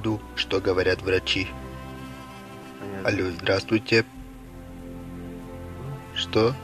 Ду, что говорят врачи. Понятно. Алло, здравствуйте. Что?